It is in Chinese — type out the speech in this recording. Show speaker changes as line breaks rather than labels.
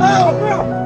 哎，不要！